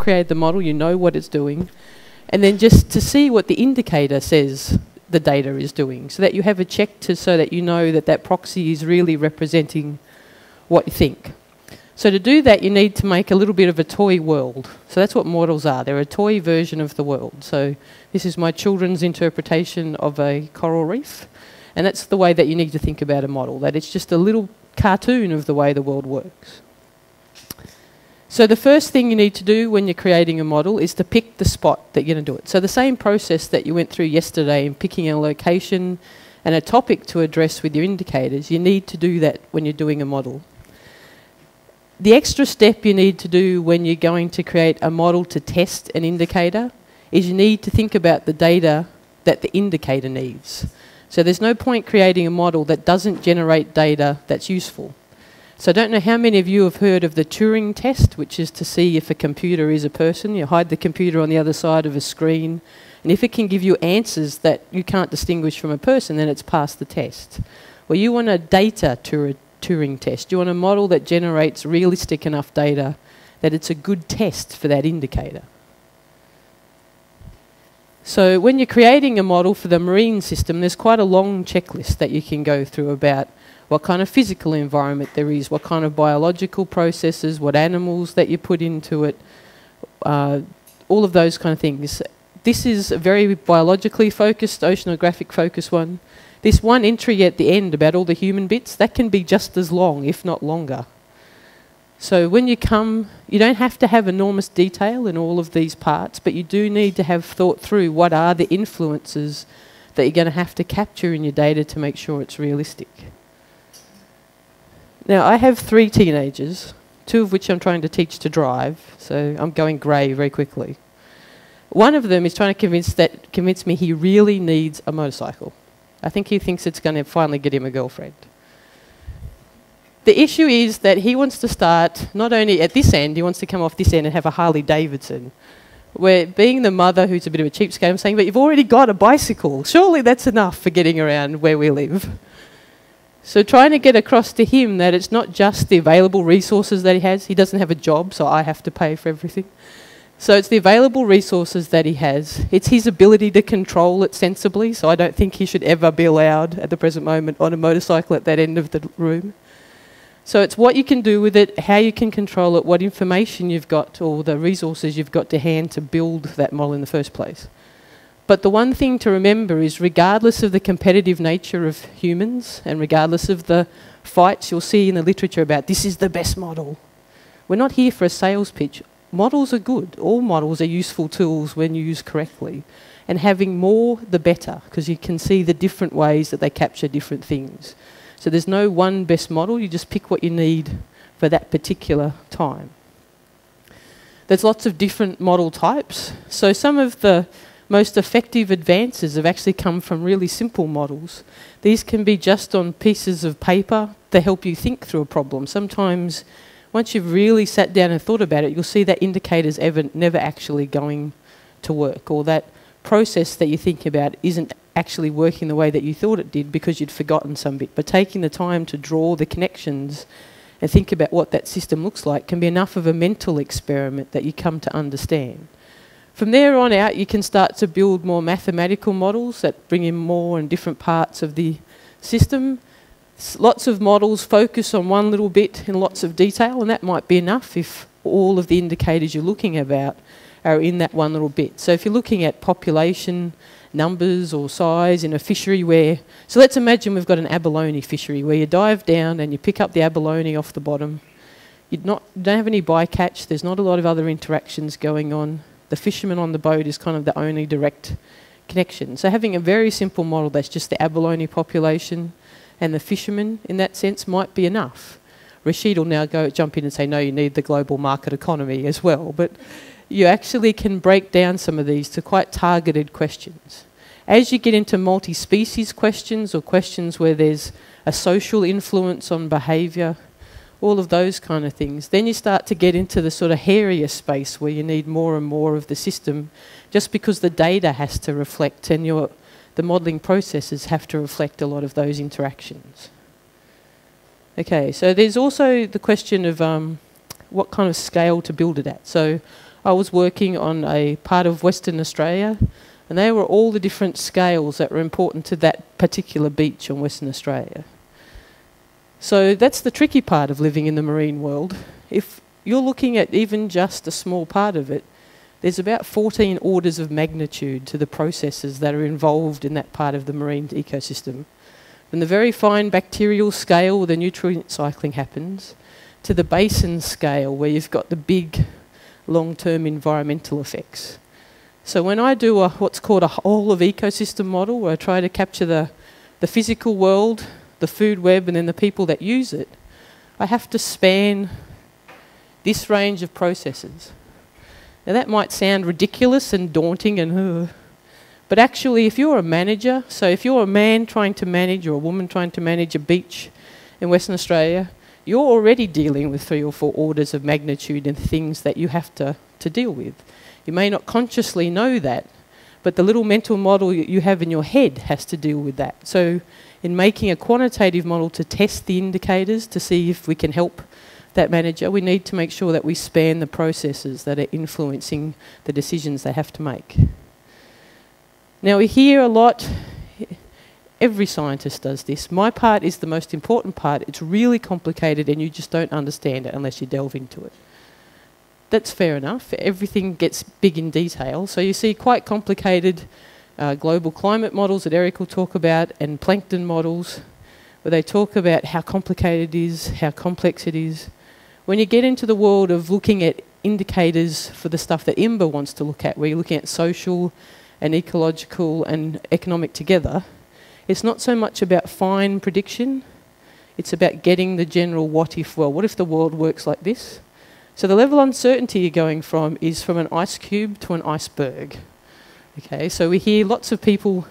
created the model, you know what it's doing, and then just to see what the indicator says the data is doing, so that you have a check to so that you know that that proxy is really representing what you think. So to do that, you need to make a little bit of a toy world. So that's what models are. They're a toy version of the world. So this is my children's interpretation of a coral reef. And that's the way that you need to think about a model, that it's just a little cartoon of the way the world works. So the first thing you need to do when you're creating a model is to pick the spot that you're going to do it. So the same process that you went through yesterday in picking a location and a topic to address with your indicators, you need to do that when you're doing a model. The extra step you need to do when you're going to create a model to test an indicator is you need to think about the data that the indicator needs. So there's no point creating a model that doesn't generate data that's useful. So I don't know how many of you have heard of the Turing test, which is to see if a computer is a person. You hide the computer on the other side of a screen, and if it can give you answers that you can't distinguish from a person, then it's passed the test. Well, you want a data Turing test. You want a model that generates realistic enough data that it's a good test for that indicator. So when you're creating a model for the marine system, there's quite a long checklist that you can go through about what kind of physical environment there is, what kind of biological processes, what animals that you put into it, uh, all of those kind of things. This is a very biologically focused, oceanographic focused one. This one entry at the end about all the human bits, that can be just as long, if not longer. So when you come, you don't have to have enormous detail in all of these parts, but you do need to have thought through what are the influences that you're going to have to capture in your data to make sure it's realistic. Now, I have three teenagers, two of which I'm trying to teach to drive, so I'm going grey very quickly. One of them is trying to convince, that, convince me he really needs a motorcycle. I think he thinks it's going to finally get him a girlfriend. The issue is that he wants to start not only at this end, he wants to come off this end and have a Harley Davidson. Where being the mother who's a bit of a cheapskate, I'm saying, but you've already got a bicycle. Surely that's enough for getting around where we live. So trying to get across to him that it's not just the available resources that he has. He doesn't have a job, so I have to pay for everything. So it's the available resources that he has. It's his ability to control it sensibly, so I don't think he should ever be allowed at the present moment on a motorcycle at that end of the room. So it's what you can do with it, how you can control it, what information you've got, or the resources you've got to hand to build that model in the first place. But the one thing to remember is regardless of the competitive nature of humans and regardless of the fights you'll see in the literature about this is the best model, we're not here for a sales pitch models are good. All models are useful tools when used correctly. And having more, the better, because you can see the different ways that they capture different things. So there's no one best model, you just pick what you need for that particular time. There's lots of different model types. So some of the most effective advances have actually come from really simple models. These can be just on pieces of paper to help you think through a problem. Sometimes once you've really sat down and thought about it, you'll see that indicator's ever, never actually going to work, or that process that you think about isn't actually working the way that you thought it did because you'd forgotten some bit. But taking the time to draw the connections and think about what that system looks like can be enough of a mental experiment that you come to understand. From there on out, you can start to build more mathematical models that bring in more and different parts of the system lots of models focus on one little bit in lots of detail, and that might be enough if all of the indicators you're looking about are in that one little bit. So if you're looking at population numbers or size in a fishery where, so let's imagine we've got an abalone fishery where you dive down and you pick up the abalone off the bottom. You don't have any bycatch, there's not a lot of other interactions going on. The fisherman on the boat is kind of the only direct connection. So having a very simple model that's just the abalone population, and the fishermen in that sense might be enough. Rashid will now go jump in and say, no, you need the global market economy as well. But you actually can break down some of these to quite targeted questions. As you get into multi species questions or questions where there's a social influence on behaviour, all of those kind of things, then you start to get into the sort of hairier space where you need more and more of the system just because the data has to reflect and you're the modelling processes have to reflect a lot of those interactions. Okay, so there's also the question of um, what kind of scale to build it at. So I was working on a part of Western Australia, and they were all the different scales that were important to that particular beach in Western Australia. So that's the tricky part of living in the marine world. If you're looking at even just a small part of it, there's about 14 orders of magnitude to the processes that are involved in that part of the marine ecosystem. From the very fine bacterial scale where the nutrient cycling happens, to the basin scale where you've got the big long-term environmental effects. So when I do a, what's called a whole of ecosystem model, where I try to capture the, the physical world, the food web, and then the people that use it, I have to span this range of processes. Now that might sound ridiculous and daunting and uh, but actually if you're a manager, so if you're a man trying to manage or a woman trying to manage a beach in Western Australia, you're already dealing with three or four orders of magnitude and things that you have to, to deal with. You may not consciously know that, but the little mental model you have in your head has to deal with that. So in making a quantitative model to test the indicators to see if we can help that manager, we need to make sure that we span the processes that are influencing the decisions they have to make. Now we hear a lot Every scientist does this. My part is the most important part. It's really complicated and you just don't understand it unless you delve into it. That's fair enough. Everything gets big in detail. So you see quite complicated uh, global climate models that Eric will talk about and plankton models where they talk about how complicated it is, how complex it is. When you get into the world of looking at indicators for the stuff that IMBeR wants to look at, where you're looking at social and ecological and economic together, it's not so much about fine prediction, it's about getting the general what if well. What if the world works like this? So the level of uncertainty you're going from is from an ice cube to an iceberg. Okay, so we hear lots of people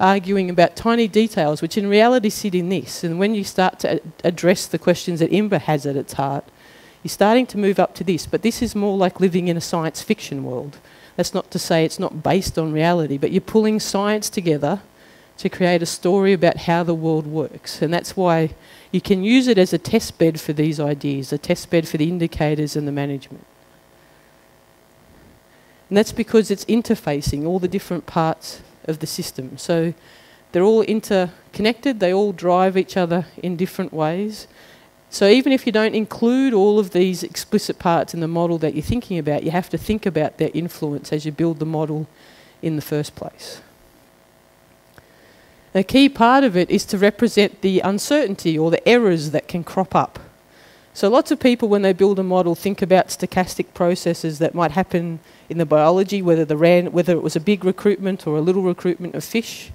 arguing about tiny details, which in reality sit in this. And when you start to address the questions that IMBeR has at its heart, you're starting to move up to this. But this is more like living in a science fiction world. That's not to say it's not based on reality, but you're pulling science together to create a story about how the world works. And that's why you can use it as a test bed for these ideas, a test bed for the indicators and the management. And that's because it's interfacing all the different parts of the system. So they're all interconnected, they all drive each other in different ways. So even if you don't include all of these explicit parts in the model that you're thinking about, you have to think about their influence as you build the model in the first place. A key part of it is to represent the uncertainty or the errors that can crop up. So lots of people, when they build a model, think about stochastic processes that might happen in the biology, whether, the ran, whether it was a big recruitment or a little recruitment of fish.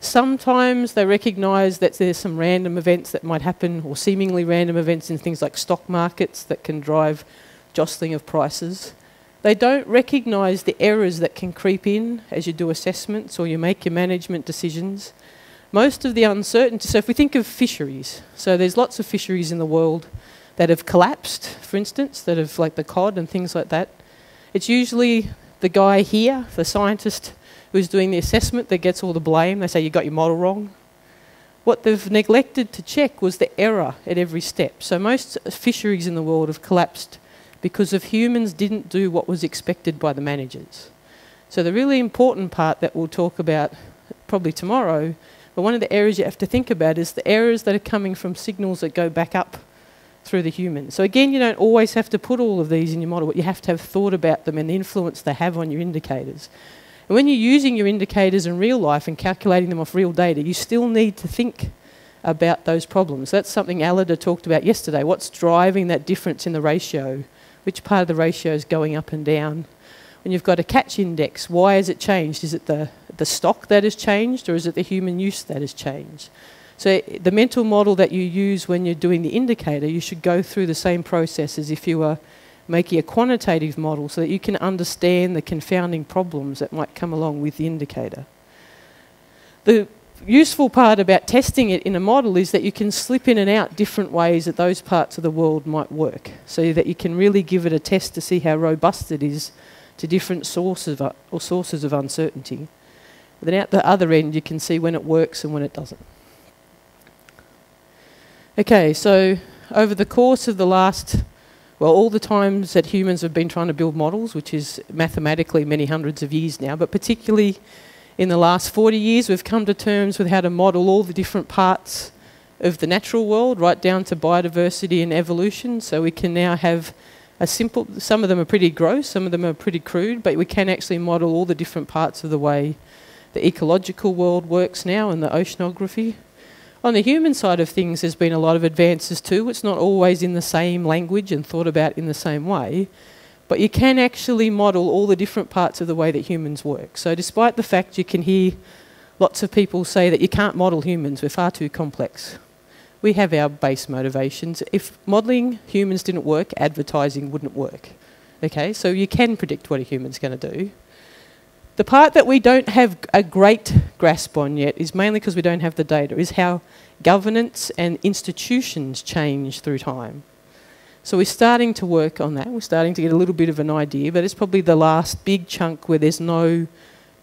Sometimes they recognise that there's some random events that might happen, or seemingly random events in things like stock markets that can drive jostling of prices. They don't recognise the errors that can creep in as you do assessments or you make your management decisions. Most of the uncertainty, so if we think of fisheries, so there's lots of fisheries in the world that have collapsed, for instance, that have like the cod and things like that. It's usually the guy here, the scientist who's doing the assessment that gets all the blame. They say you got your model wrong. What they've neglected to check was the error at every step. So most fisheries in the world have collapsed because of humans didn't do what was expected by the managers. So the really important part that we'll talk about probably tomorrow, but one of the areas you have to think about is the errors that are coming from signals that go back up through the humans. So again, you don't always have to put all of these in your model, but you have to have thought about them and the influence they have on your indicators. And when you're using your indicators in real life and calculating them off real data, you still need to think about those problems. That's something Alida talked about yesterday. What's driving that difference in the ratio which part of the ratio is going up and down. When you've got a catch index, why has it changed? Is it the, the stock that has changed or is it the human use that has changed? So the mental model that you use when you're doing the indicator, you should go through the same process as if you were making a quantitative model so that you can understand the confounding problems that might come along with the indicator. The useful part about testing it in a model is that you can slip in and out different ways that those parts of the world might work so that you can really give it a test to see how robust it is to different sources of, or sources of uncertainty. Then at the other end you can see when it works and when it doesn't. Okay, so over the course of the last Well, all the times that humans have been trying to build models, which is mathematically many hundreds of years now, but particularly in the last 40 years, we've come to terms with how to model all the different parts of the natural world, right down to biodiversity and evolution. So we can now have a simple, some of them are pretty gross, some of them are pretty crude, but we can actually model all the different parts of the way the ecological world works now and the oceanography. On the human side of things, there's been a lot of advances too. It's not always in the same language and thought about in the same way, but you can actually model all the different parts of the way that humans work. So, despite the fact you can hear lots of people say that you can't model humans, we're far too complex. We have our base motivations. If modelling humans didn't work, advertising wouldn't work. Okay, so you can predict what a human's going to do. The part that we don't have a great grasp on yet is mainly because we don't have the data, is how governance and institutions change through time. So we're starting to work on that. We're starting to get a little bit of an idea, but it's probably the last big chunk where there's no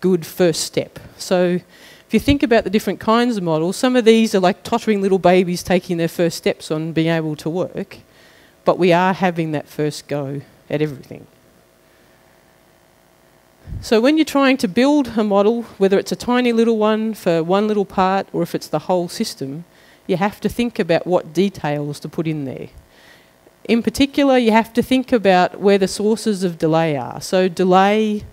good first step. So if you think about the different kinds of models, some of these are like tottering little babies taking their first steps on being able to work, but we are having that first go at everything. So when you're trying to build a model, whether it's a tiny little one for one little part or if it's the whole system, you have to think about what details to put in there. In particular, you have to think about where the sources of delay are. So delay,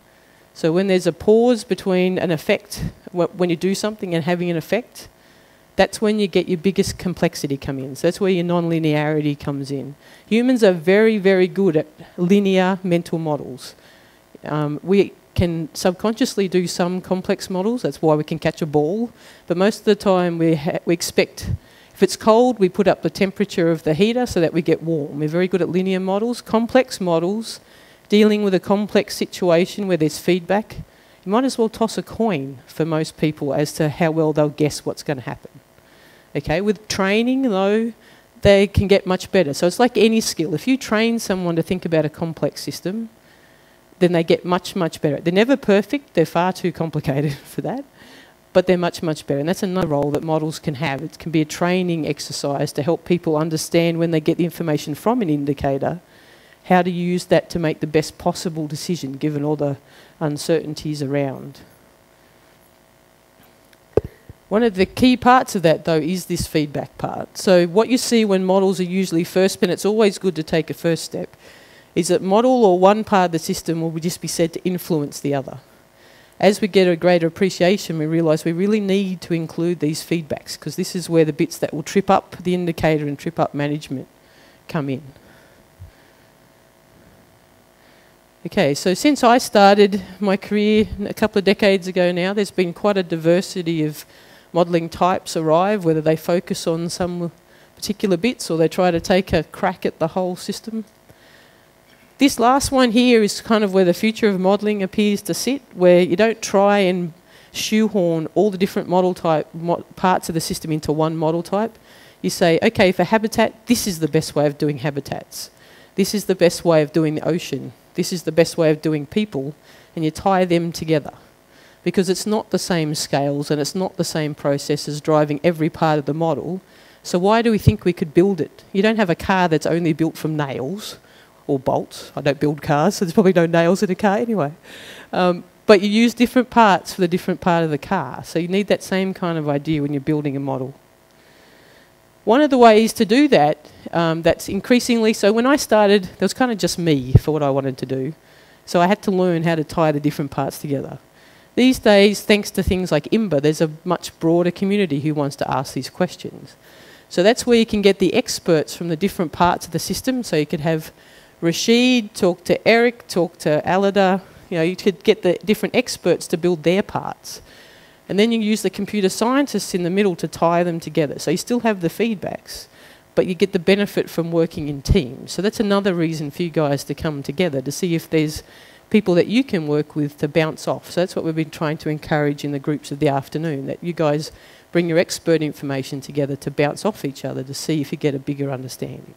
so when there's a pause between an effect, when you do something and having an effect, that's when you get your biggest complexity come in. So that's where your non-linearity comes in. Humans are very, very good at linear mental models. Um, we can subconsciously do some complex models. That's why we can catch a ball. But most of the time, we, we expect if it's cold, we put up the temperature of the heater so that we get warm. We're very good at linear models. Complex models, dealing with a complex situation where there's feedback, you might as well toss a coin for most people as to how well they'll guess what's going to happen. Okay, with training, though, they can get much better. So it's like any skill. If you train someone to think about a complex system, then they get much, much better. They're never perfect, they're far too complicated for that, but they're much, much better. And that's another role that models can have. It can be a training exercise to help people understand when they get the information from an indicator, how to use that to make the best possible decision given all the uncertainties around. One of the key parts of that, though, is this feedback part. So, what you see when models are usually first, and it's always good to take a first step, is that model or one part of the system will just be said to influence the other. As we get a greater appreciation, we realise we really need to include these feedbacks because this is where the bits that will trip up the indicator and trip up management come in. Okay, so since I started my career a couple of decades ago now, there's been quite a diversity of modelling types arrive, whether they focus on some particular bits or they try to take a crack at the whole system. This last one here is kind of where the future of modelling appears to sit, where you don't try and shoehorn all the different model type mo parts of the system into one model type. You say, okay, for habitat, this is the best way of doing habitats. This is the best way of doing the ocean. This is the best way of doing people. And you tie them together. Because it's not the same scales and it's not the same processes driving every part of the model. So why do we think we could build it? You don't have a car that's only built from nails or bolts. I don't build cars, so there's probably no nails in a car anyway. Um, but you use different parts for the different part of the car. So you need that same kind of idea when you're building a model. One of the ways to do that, um, that's increasingly, so when I started, there was kind of just me for what I wanted to do. So I had to learn how to tie the different parts together. These days, thanks to things like IMBeR, there's a much broader community who wants to ask these questions. So that's where you can get the experts from the different parts of the system. So you could have Rashid, talk to Eric, talk to Alida. You know, you could get the different experts to build their parts. And then you use the computer scientists in the middle to tie them together. So you still have the feedbacks, but you get the benefit from working in teams. So that's another reason for you guys to come together to see if there's people that you can work with to bounce off. So that's what we've been trying to encourage in the groups of the afternoon, that you guys bring your expert information together to bounce off each other to see if you get a bigger understanding.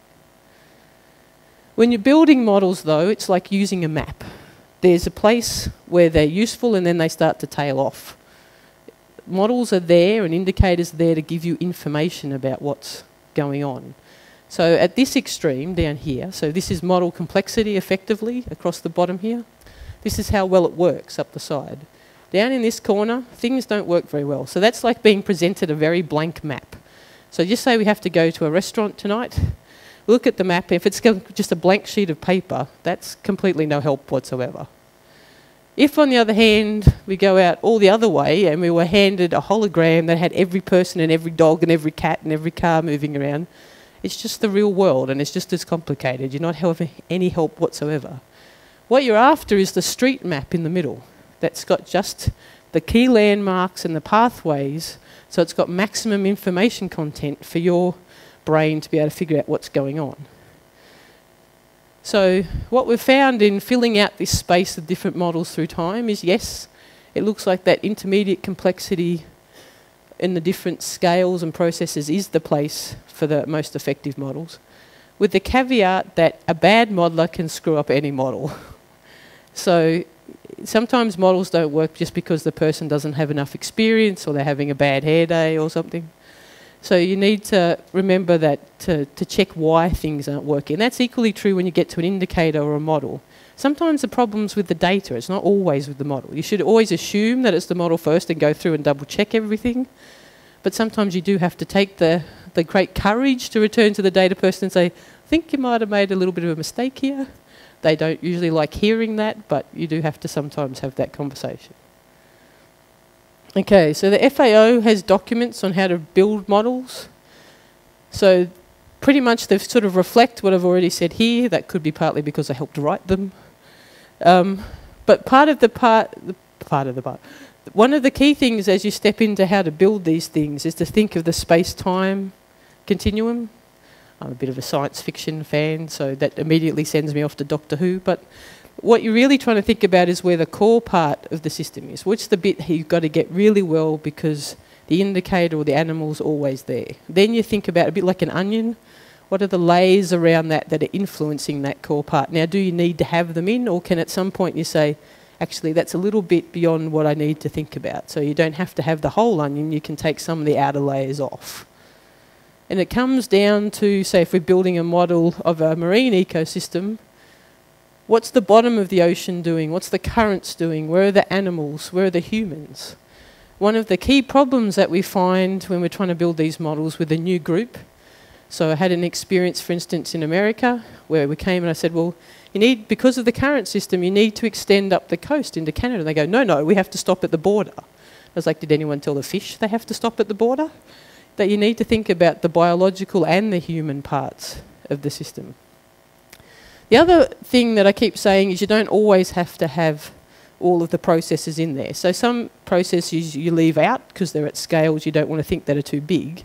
When you're building models, though, it's like using a map. There's a place where they're useful and then they start to tail off. Models are there and indicators are there to give you information about what's going on. So at this extreme down here, so this is model complexity effectively across the bottom here. This is how well it works up the side. Down in this corner, things don't work very well. So that's like being presented a very blank map. So just say we have to go to a restaurant tonight. Look at the map. If it's just a blank sheet of paper, that's completely no help whatsoever. If, on the other hand, we go out all the other way and we were handed a hologram that had every person and every dog and every cat and every car moving around, it's just the real world and it's just as complicated. You're not having any help whatsoever. What you're after is the street map in the middle that's got just the key landmarks and the pathways, so it's got maximum information content for your brain to be able to figure out what's going on. So what we've found in filling out this space of different models through time is yes, it looks like that intermediate complexity in the different scales and processes is the place for the most effective models, with the caveat that a bad modeler can screw up any model. so sometimes models don't work just because the person doesn't have enough experience or they're having a bad hair day or something. So you need to remember that to, to check why things aren't working. That's equally true when you get to an indicator or a model. Sometimes the problem's with the data, it's not always with the model. You should always assume that it's the model first and go through and double check everything. But sometimes you do have to take the, the great courage to return to the data person and say, I think you might have made a little bit of a mistake here. They don't usually like hearing that, but you do have to sometimes have that conversation. Okay, so the FAO has documents on how to build models. So pretty much they sort of reflect what I've already said here. That could be partly because I helped write them. Um, but part of the part, the part of the part, one of the key things as you step into how to build these things is to think of the space-time continuum. I'm a bit of a science fiction fan, so that immediately sends me off to Doctor Who. But what you're really trying to think about is where the core part of the system is. Which the bit you've got to get really well because the indicator or the animal's always there. Then you think about a bit like an onion. What are the layers around that that are influencing that core part? Now, do you need to have them in, or can at some point you say, actually, that's a little bit beyond what I need to think about? So you don't have to have the whole onion, you can take some of the outer layers off. And it comes down to, say, if we're building a model of a marine ecosystem, What's the bottom of the ocean doing? What's the currents doing? Where are the animals? Where are the humans? One of the key problems that we find when we're trying to build these models with a new group. So I had an experience, for instance, in America where we came and I said, well, you need, because of the current system, you need to extend up the coast into Canada. And they go, no, no, we have to stop at the border. I was like, did anyone tell the fish they have to stop at the border? That you need to think about the biological and the human parts of the system. The other thing that I keep saying is you don't always have to have all of the processes in there. So some processes you leave out because they're at scales you don't want to think that are too big.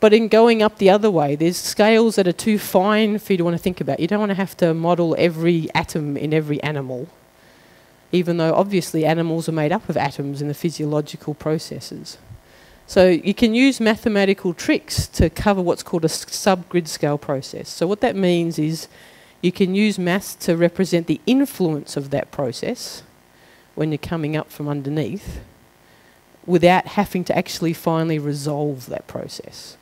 But in going up the other way, there's scales that are too fine for you to want to think about. You don't want to have to model every atom in every animal, even though obviously animals are made up of atoms in the physiological processes. So you can use mathematical tricks to cover what's called a subgrid scale process. So what that means is you can use maths to represent the influence of that process when you're coming up from underneath without having to actually finally resolve that process.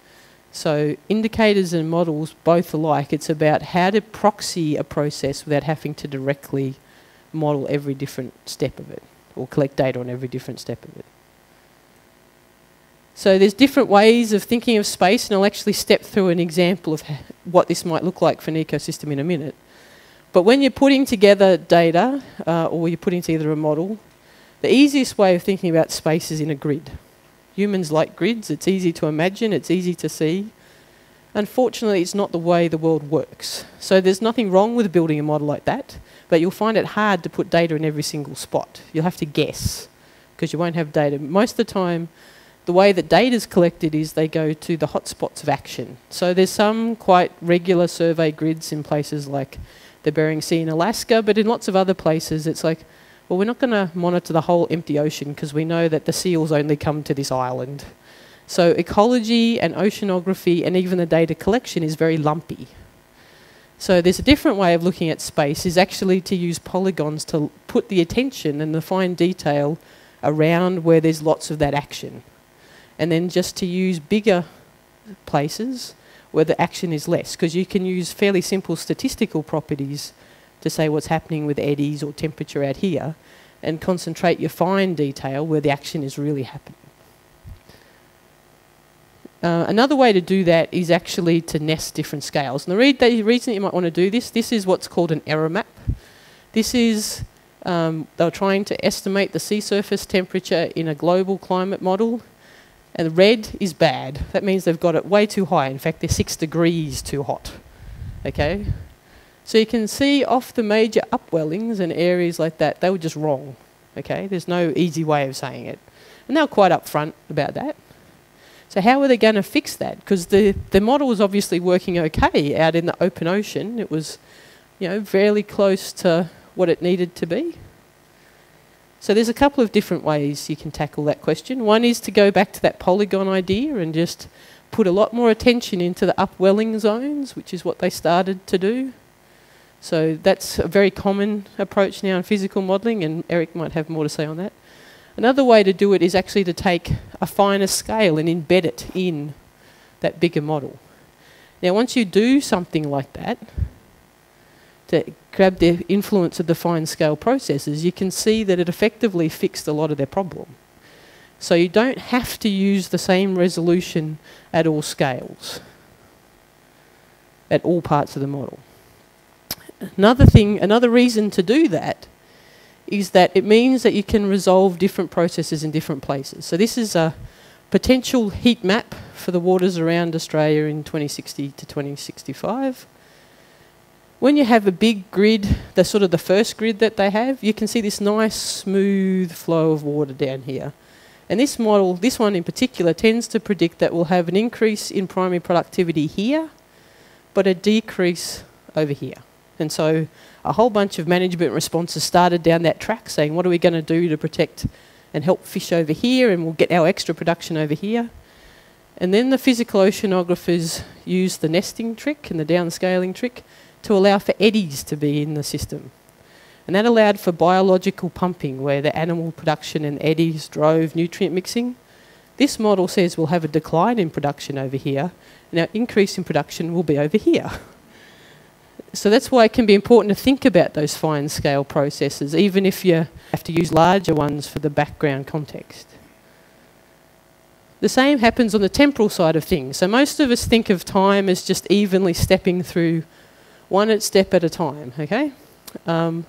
So indicators and models both alike, it's about how to proxy a process without having to directly model every different step of it or collect data on every different step of it. So there's different ways of thinking of space, and I'll actually step through an example of what this might look like for an ecosystem in a minute. But when you're putting together data, uh, or you're putting together a model, the easiest way of thinking about space is in a grid. Humans like grids, it's easy to imagine, it's easy to see. Unfortunately, it's not the way the world works. So there's nothing wrong with building a model like that, but you'll find it hard to put data in every single spot. You'll have to guess, because you won't have data. Most of the time, the way that data is collected is they go to the hotspots of action. So there's some quite regular survey grids in places like the Bering Sea in Alaska, but in lots of other places it's like, well, we're not going to monitor the whole empty ocean because we know that the seals only come to this island. So ecology and oceanography and even the data collection is very lumpy. So there's a different way of looking at space is actually to use polygons to put the attention and the fine detail around where there's lots of that action and then just to use bigger places where the action is less, because you can use fairly simple statistical properties to say what's happening with eddies or temperature out here, and concentrate your fine detail where the action is really happening. Uh, another way to do that is actually to nest different scales. And the, re the reason you might want to do this, this is what's called an error map. This is, um, they are trying to estimate the sea surface temperature in a global climate model. And red is bad. That means they've got it way too high. In fact, they're six degrees too hot. Okay? So you can see off the major upwellings and areas like that, they were just wrong. Okay? There's no easy way of saying it. And they were quite upfront about that. So how are they going to fix that? Because the, the model was obviously working okay out in the open ocean. It was, you know, fairly close to what it needed to be. So there's a couple of different ways you can tackle that question. One is to go back to that polygon idea and just put a lot more attention into the upwelling zones, which is what they started to do. So that's a very common approach now in physical modelling, and Eric might have more to say on that. Another way to do it is actually to take a finer scale and embed it in that bigger model. Now, once you do something like that, to grab the influence of the fine scale processes, you can see that it effectively fixed a lot of their problem. So you don't have to use the same resolution at all scales, at all parts of the model. Another thing, another reason to do that is that it means that you can resolve different processes in different places. So this is a potential heat map for the waters around Australia in 2060 to 2065. When you have a big grid, the sort of the first grid that they have, you can see this nice smooth flow of water down here. And this model, this one in particular, tends to predict that we'll have an increase in primary productivity here, but a decrease over here. And so a whole bunch of management responses started down that track saying, what are we going to do to protect and help fish over here and we'll get our extra production over here. And then the physical oceanographers used the nesting trick and the downscaling trick to allow for eddies to be in the system. And that allowed for biological pumping where the animal production and eddies drove nutrient mixing. This model says we'll have a decline in production over here and our increase in production will be over here. So that's why it can be important to think about those fine scale processes, even if you have to use larger ones for the background context. The same happens on the temporal side of things. So most of us think of time as just evenly stepping through one step at a time, okay? Um,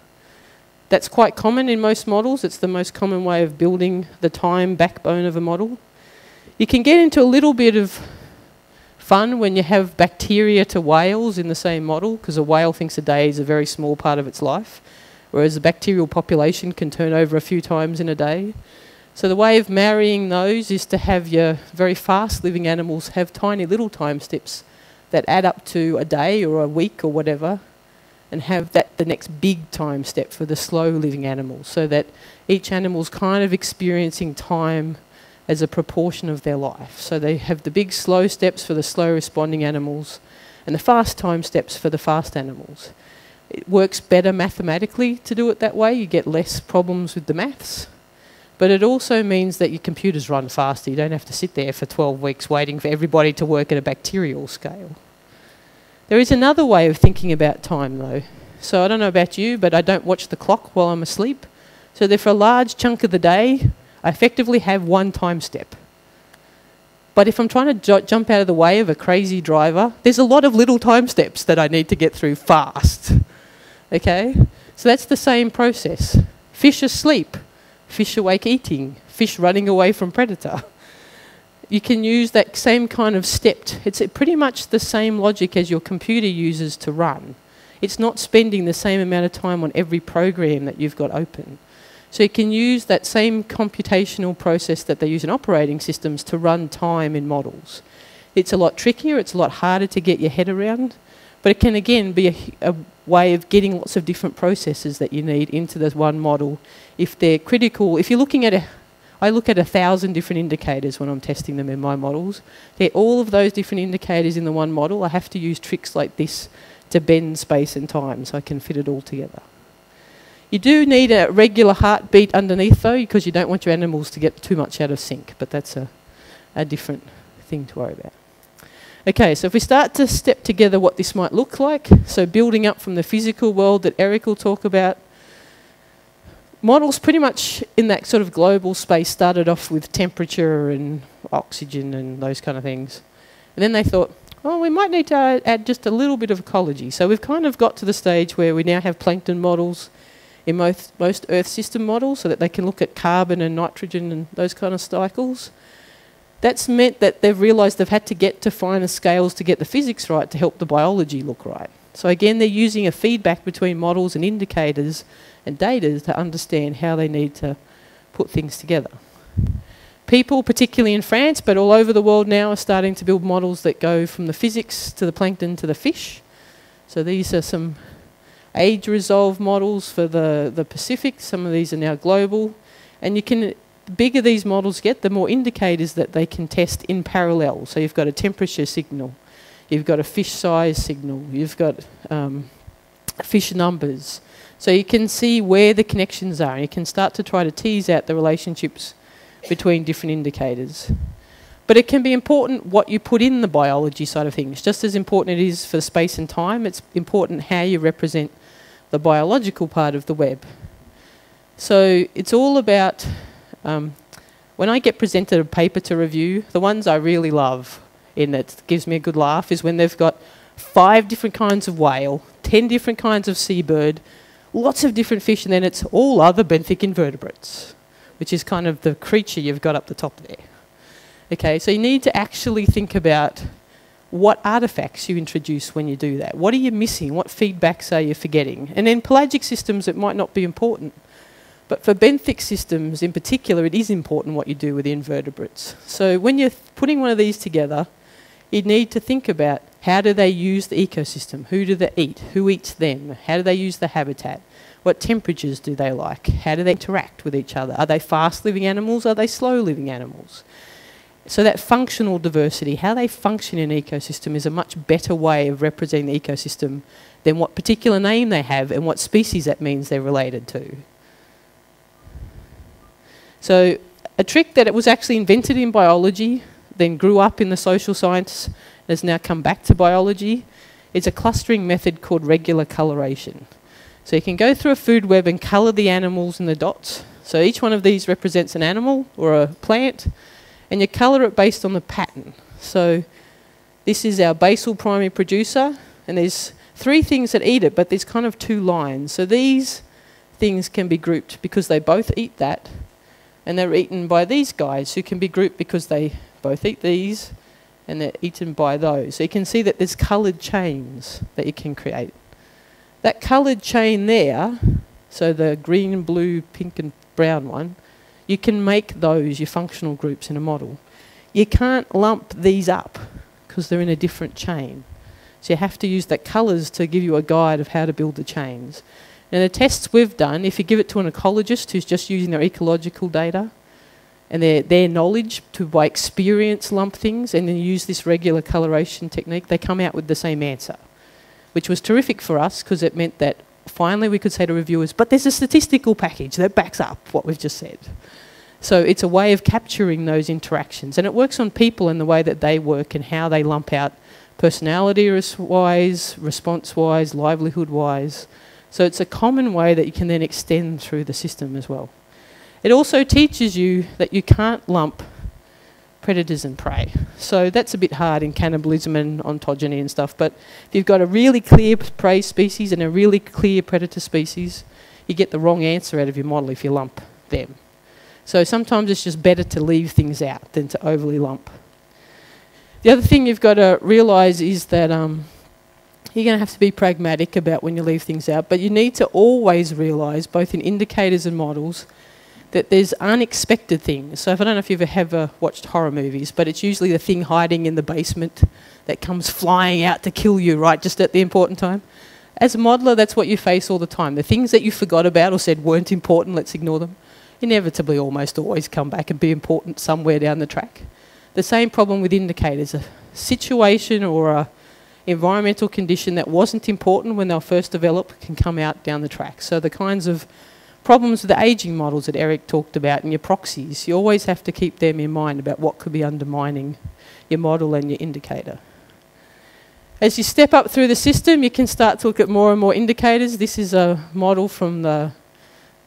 that's quite common in most models. It's the most common way of building the time backbone of a model. You can get into a little bit of fun when you have bacteria to whales in the same model, because a whale thinks a day is a very small part of its life, whereas a bacterial population can turn over a few times in a day. So the way of marrying those is to have your very fast living animals have tiny little time steps that add up to a day or a week or whatever, and have that the next big time step for the slow living animals, so that each animal's kind of experiencing time as a proportion of their life. So they have the big slow steps for the slow responding animals and the fast time steps for the fast animals. It works better mathematically to do it that way. You get less problems with the maths. But it also means that your computers run faster. You don't have to sit there for 12 weeks waiting for everybody to work at a bacterial scale. There is another way of thinking about time, though. So I don't know about you, but I don't watch the clock while I'm asleep. So, for a large chunk of the day, I effectively have one time step. But if I'm trying to jump out of the way of a crazy driver, there's a lot of little time steps that I need to get through fast. Okay? So that's the same process. Fish asleep, fish awake eating, fish running away from predator. You can use that same kind of stepped. It's pretty much the same logic as your computer uses to run. It's not spending the same amount of time on every program that you've got open. So you can use that same computational process that they use in operating systems to run time in models. It's a lot trickier, it's a lot harder to get your head around, but it can again be a, a way of getting lots of different processes that you need into this one model. If they're critical, if you're looking at a I look at a thousand different indicators when I'm testing them in my models. Get all of those different indicators in the one model. I have to use tricks like this to bend space and time so I can fit it all together. You do need a regular heartbeat underneath though, because you don't want your animals to get too much out of sync, but that's a, a different thing to worry about. Okay, so if we start to step together what this might look like, so building up from the physical world that Eric will talk about, models pretty much in that sort of global space started off with temperature and oxygen and those kind of things. And then they thought, oh, we might need to add just a little bit of ecology. So we've kind of got to the stage where we now have plankton models in most, most Earth system models so that they can look at carbon and nitrogen and those kind of cycles. That's meant that they've realised they've had to get to finer scales to get the physics right to help the biology look right. So again, they're using a feedback between models and indicators and data to understand how they need to put things together. People, particularly in France, but all over the world now, are starting to build models that go from the physics to the plankton to the fish. So these are some age resolved models for the, the Pacific. Some of these are now global. And you can, the bigger these models get, the more indicators that they can test in parallel. So you've got a temperature signal, you've got a fish size signal, you've got um, fish numbers, so you can see where the connections are. You can start to try to tease out the relationships between different indicators. But it can be important what you put in the biology side of things. Just as important it is for space and time, it's important how you represent the biological part of the web. So it's all about, um, when I get presented a paper to review, the ones I really love and that gives me a good laugh is when they've got five different kinds of whale, ten different kinds of seabird, lots of different fish, and then it's all other benthic invertebrates, which is kind of the creature you've got up the top there. Okay, so you need to actually think about what artifacts you introduce when you do that. What are you missing? What feedbacks are you forgetting? And in pelagic systems, it might not be important. But for benthic systems in particular, it is important what you do with the invertebrates. So when you're putting one of these together, you need to think about how do they use the ecosystem? Who do they eat? Who eats them? How do they use the habitat? What temperatures do they like? How do they interact with each other? Are they fast living animals? Are they slow living animals? So that functional diversity, how they function in an ecosystem is a much better way of representing the ecosystem than what particular name they have and what species that means they're related to. So a trick that it was actually invented in biology, then grew up in the social science, has now come back to biology. It's a clustering method called regular coloration. So you can go through a food web and colour the animals in the dots. So each one of these represents an animal or a plant, and you colour it based on the pattern. So this is our basal primary producer, and there's three things that eat it, but there's kind of two lines. So these things can be grouped because they both eat that, and they're eaten by these guys who can be grouped because they both eat these, and they're eaten by those. So you can see that there's coloured chains that you can create. That coloured chain there, so the green, blue, pink and brown one, you can make those your functional groups in a model. You can't lump these up because they're in a different chain. So you have to use the colours to give you a guide of how to build the chains. And the tests we've done, if you give it to an ecologist who's just using their ecological data, and their, their knowledge to by experience lump things and then use this regular coloration technique, they come out with the same answer, which was terrific for us because it meant that finally we could say to reviewers, but there's a statistical package that backs up what we've just said. So it's a way of capturing those interactions. And it works on people in the way that they work and how they lump out personality-wise, response-wise, livelihood-wise. So it's a common way that you can then extend through the system as well. It also teaches you that you can't lump predators and prey. So that's a bit hard in cannibalism and ontogeny and stuff. But if you've got a really clear prey species and a really clear predator species, you get the wrong answer out of your model if you lump them. So sometimes it's just better to leave things out than to overly lump. The other thing you've got to realise is that um, you're going to have to be pragmatic about when you leave things out, but you need to always realise, both in indicators and models, that there's unexpected things. So if I don't know if you've ever uh, watched horror movies, but it's usually the thing hiding in the basement that comes flying out to kill you, right, just at the important time. As a modeler, that's what you face all the time. The things that you forgot about or said weren't important, let's ignore them, inevitably almost always come back and be important somewhere down the track. The same problem with indicators. A situation or a environmental condition that wasn't important when they were first developed can come out down the track. So the kinds of problems with the aging models that Eric talked about and your proxies, you always have to keep them in mind about what could be undermining your model and your indicator. As you step up through the system, you can start to look at more and more indicators. This is a model from the,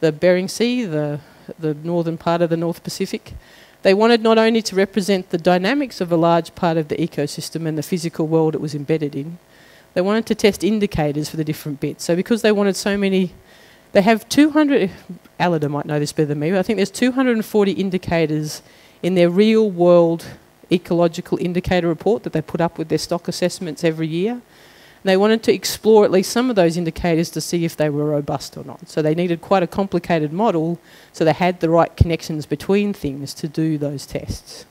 the Bering Sea, the, the northern part of the North Pacific. They wanted not only to represent the dynamics of a large part of the ecosystem and the physical world it was embedded in, they wanted to test indicators for the different bits. So because they wanted so many, they have 200, Alida might know this better than me, but I think there's 240 indicators in their real world ecological indicator report that they put up with their stock assessments every year. They wanted to explore at least some of those indicators to see if they were robust or not. So they needed quite a complicated model so they had the right connections between things to do those tests.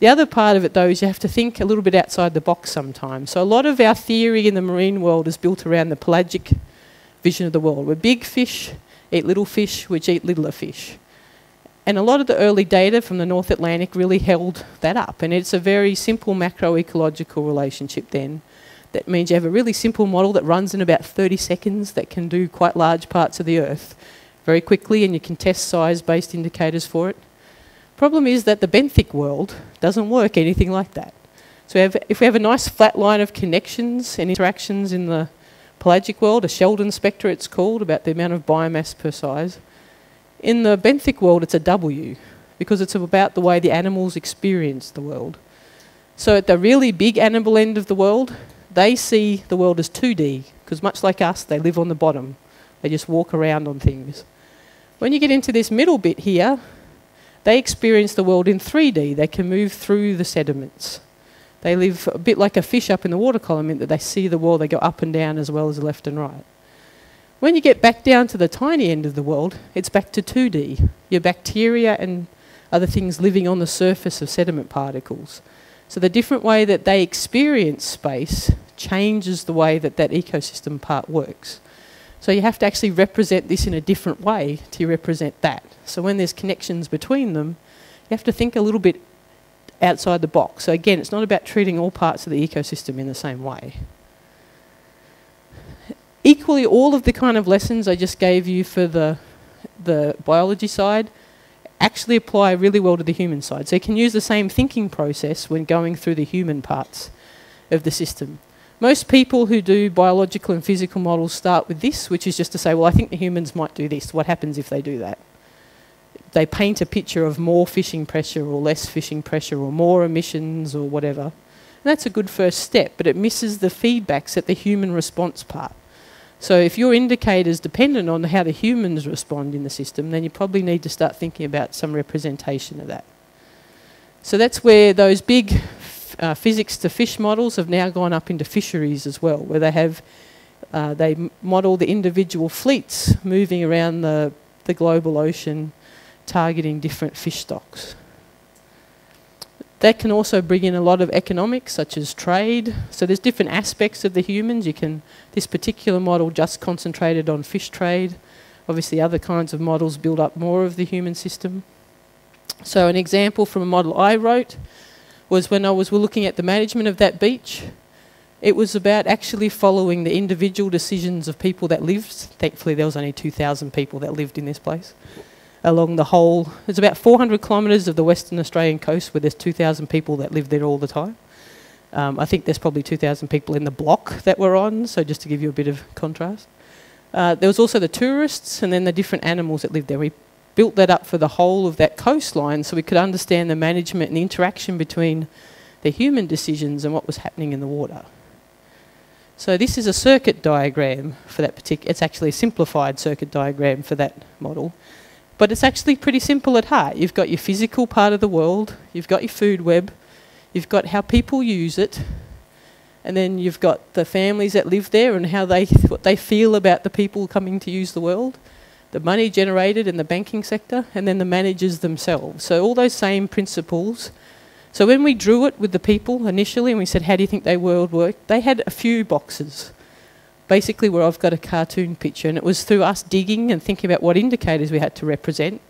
The other part of it, though, is you have to think a little bit outside the box sometimes. So, a lot of our theory in the marine world is built around the pelagic vision of the world, where big fish eat little fish, which eat littler fish. And a lot of the early data from the North Atlantic really held that up. And it's a very simple macroecological relationship then. That means you have a really simple model that runs in about 30 seconds that can do quite large parts of the Earth very quickly, and you can test size based indicators for it. Problem is that the benthic world doesn't work anything like that. So we have, if we have a nice flat line of connections and interactions in the pelagic world, a Sheldon spectre it's called, about the amount of biomass per size, in the benthic world it's a W because it's about the way the animals experience the world. So at the really big animal end of the world, they see the world as 2D because much like us, they live on the bottom. They just walk around on things. When you get into this middle bit here, they experience the world in 3D. They can move through the sediments. They live a bit like a fish up in the water column in that they see the world, they go up and down as well as left and right. When you get back down to the tiny end of the world, it's back to 2D. Your bacteria and other things living on the surface of sediment particles. So the different way that they experience space changes the way that that ecosystem part works. So you have to actually represent this in a different way to represent that. So when there's connections between them, you have to think a little bit outside the box. So again, it's not about treating all parts of the ecosystem in the same way. Equally, all of the kind of lessons I just gave you for the, the biology side actually apply really well to the human side. So you can use the same thinking process when going through the human parts of the system. Most people who do biological and physical models start with this, which is just to say, well, I think the humans might do this. What happens if they do that? They paint a picture of more fishing pressure or less fishing pressure or more emissions or whatever. And that's a good first step, but it misses the feedbacks at the human response part. So if your indicator is dependent on how the humans respond in the system, then you probably need to start thinking about some representation of that. So that's where those big uh, physics to fish models have now gone up into fisheries as well, where they have uh, they model the individual fleets moving around the, the global ocean, targeting different fish stocks. That can also bring in a lot of economics, such as trade. So there's different aspects of the humans. You can this particular model just concentrated on fish trade. Obviously, other kinds of models build up more of the human system. So an example from a model I wrote was when I was looking at the management of that beach. It was about actually following the individual decisions of people that lived. Thankfully, there was only 2,000 people that lived in this place along the whole. There's about 400 kilometres of the Western Australian coast where there's 2,000 people that live there all the time. Um, I think there's probably 2,000 people in the block that we're on, so just to give you a bit of contrast. Uh, there was also the tourists and then the different animals that lived there. We built that up for the whole of that coastline so we could understand the management and the interaction between the human decisions and what was happening in the water. So this is a circuit diagram for that particular, it's actually a simplified circuit diagram for that model. But it's actually pretty simple at heart. You've got your physical part of the world, you've got your food web, you've got how people use it, and then you've got the families that live there and how they, what they feel about the people coming to use the world the money generated in the banking sector, and then the managers themselves. So all those same principles. So when we drew it with the people initially, and we said, "How do you think they world work?" They had a few boxes, basically where I've got a cartoon picture, and it was through us digging and thinking about what indicators we had to represent.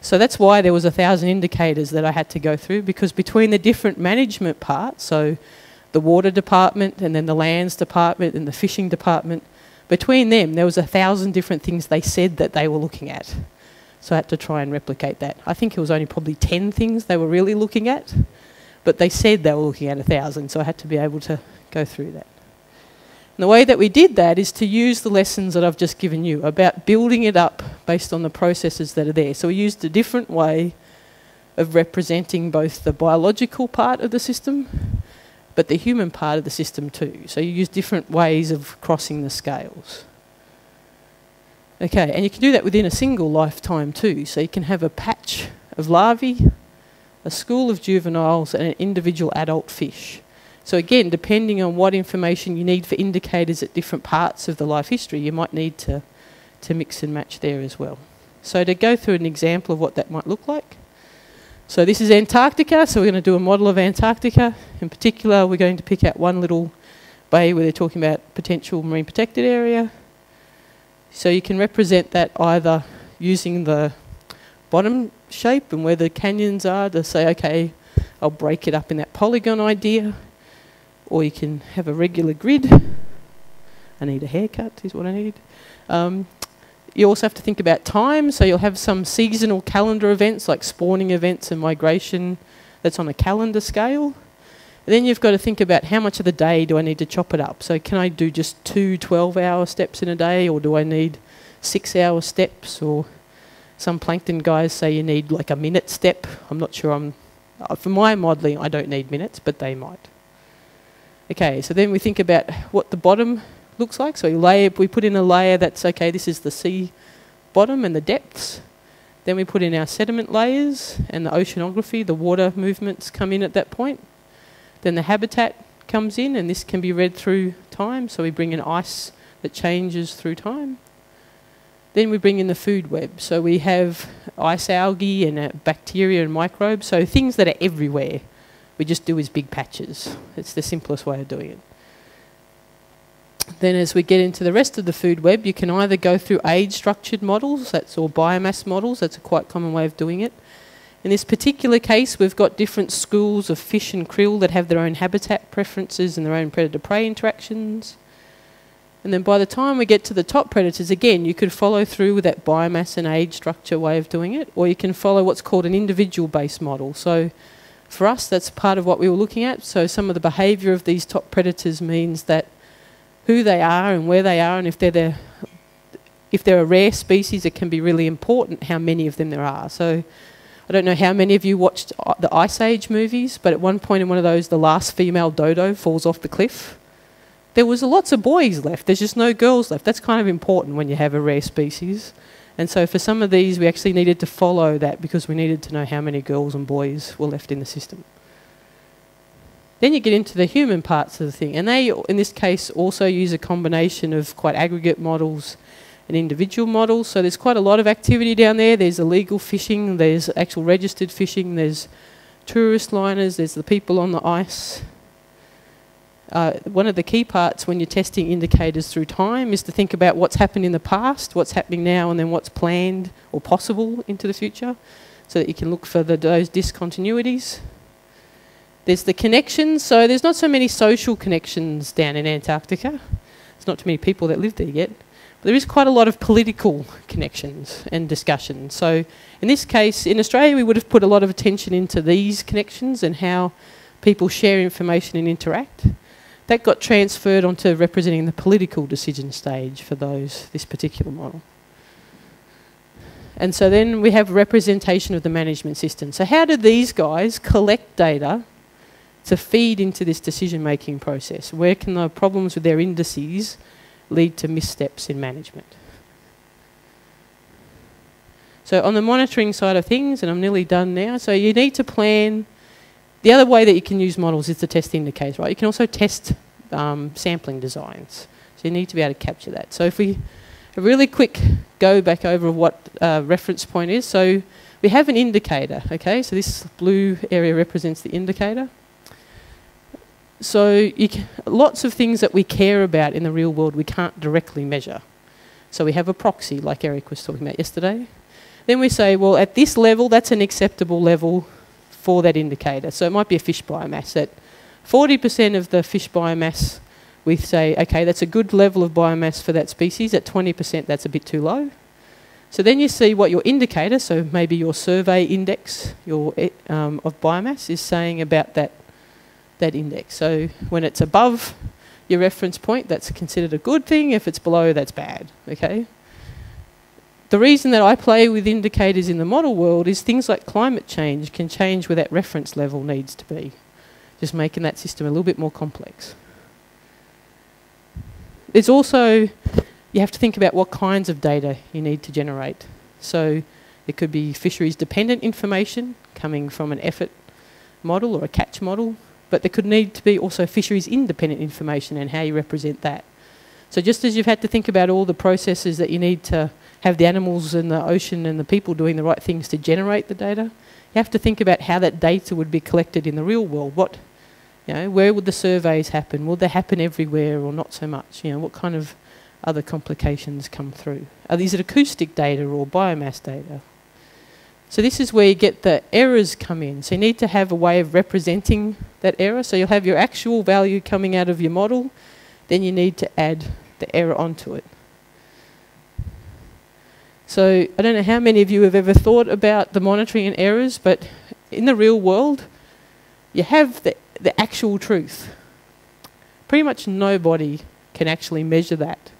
So that's why there was a thousand indicators that I had to go through because between the different management parts, so the water department and then the lands department and the fishing department, between them, there was a thousand different things they said that they were looking at. So I had to try and replicate that. I think it was only probably 10 things they were really looking at. but they said they were looking at a thousand, so I had to be able to go through that. And the way that we did that is to use the lessons that I've just given you about building it up based on the processes that are there. So we used a different way of representing both the biological part of the system but the human part of the system too. So you use different ways of crossing the scales. Okay, and you can do that within a single lifetime too. So you can have a patch of larvae, a school of juveniles, and an individual adult fish. So again, depending on what information you need for indicators at different parts of the life history, you might need to, to mix and match there as well. So to go through an example of what that might look like. So this is Antarctica, so we're going to do a model of Antarctica. In particular, we're going to pick out one little bay where they're talking about potential marine protected area. So you can represent that either using the bottom shape and where the canyons are to say, okay, I'll break it up in that polygon idea. Or you can have a regular grid. I need a haircut, is what I need. Um, you also have to think about time, so you'll have some seasonal calendar events like spawning events and migration that's on a calendar scale. And then you've got to think about how much of the day do I need to chop it up. So can I do just two 12 hour steps in a day or do I need six hour steps or some plankton guys say you need like a minute step. I'm not sure I'm, uh, for my modelling I don't need minutes but they might. Okay, so then we think about what the bottom looks like. So we, layer, we put in a layer that's, okay, this is the sea bottom and the depths. Then we put in our sediment layers and the oceanography, the water movements come in at that point. Then the habitat comes in and this can be read through time. So we bring in ice that changes through time. Then we bring in the food web. So we have ice algae and bacteria and microbes. So things that are everywhere. We just do as big patches. It's the simplest way of doing it. Then as we get into the rest of the food web, you can either go through age-structured models, that's or biomass models, that's a quite common way of doing it. In this particular case, we've got different schools of fish and krill that have their own habitat preferences and their own predator-prey interactions. And then by the time we get to the top predators, again, you could follow through with that biomass and age structure way of doing it, or you can follow what's called an individual-based model. So for us, that's part of what we were looking at. So some of the behaviour of these top predators means that who they are and where they are, and if they're the, if they're a rare species, it can be really important how many of them there are. So I don't know how many of you watched uh, the Ice Age movies, but at one point in one of those, the last female dodo falls off the cliff. There was lots of boys left. There's just no girls left. That's kind of important when you have a rare species. And so for some of these, we actually needed to follow that because we needed to know how many girls and boys were left in the system. Then you get into the human parts of the thing, and they, in this case, also use a combination of quite aggregate models and individual models. So there's quite a lot of activity down there. There's illegal fishing, there's actual registered fishing, there's tourist liners, there's the people on the ice. Uh, one of the key parts when you're testing indicators through time is to think about what's happened in the past, what's happening now, and then what's planned or possible into the future, so that you can look for the, those discontinuities. There's the connections. So there's not so many social connections down in Antarctica. There's not too many people that live there yet. But there is quite a lot of political connections and discussions. So in this case, in Australia, we would have put a lot of attention into these connections and how people share information and interact. That got transferred onto representing the political decision stage for those, this particular model. And so then we have representation of the management system. So how do these guys collect data to feed into this decision making process? Where can the problems with their indices lead to missteps in management? So, on the monitoring side of things, and I'm nearly done now, so you need to plan. The other way that you can use models is to test indicators, right? You can also test um, sampling designs. So, you need to be able to capture that. So, if we a really quick go back over what uh, reference point is. So, we have an indicator, okay? So, this blue area represents the indicator. So lots of things that we care about in the real world we can't directly measure. So we have a proxy, like Eric was talking about yesterday. Then we say, well, at this level, that's an acceptable level for that indicator. So it might be a fish biomass. At 40% of the fish biomass, we say, okay, that's a good level of biomass for that species. At 20%, that's a bit too low. So then you see what your indicator, so maybe your survey index your, um, of biomass, is saying about that, that index. So when it's above your reference point, that's considered a good thing. If it's below, that's bad. Okay. The reason that I play with indicators in the model world is things like climate change can change where that reference level needs to be, just making that system a little bit more complex. There's also, you have to think about what kinds of data you need to generate. So it could be fisheries dependent information coming from an effort model or a catch model, but there could need to be also fisheries independent information and how you represent that. So just as you've had to think about all the processes that you need to have the animals in the ocean and the people doing the right things to generate the data, you have to think about how that data would be collected in the real world. What, you know, where would the surveys happen? Will they happen everywhere or not so much? You know, what kind of other complications come through? Are these acoustic data or biomass data? So this is where you get the errors come in. So you need to have a way of representing that error. So you'll have your actual value coming out of your model, then you need to add the error onto it. So I don't know how many of you have ever thought about the monitoring and errors, but in the real world, you have the, the actual truth. Pretty much nobody can actually measure that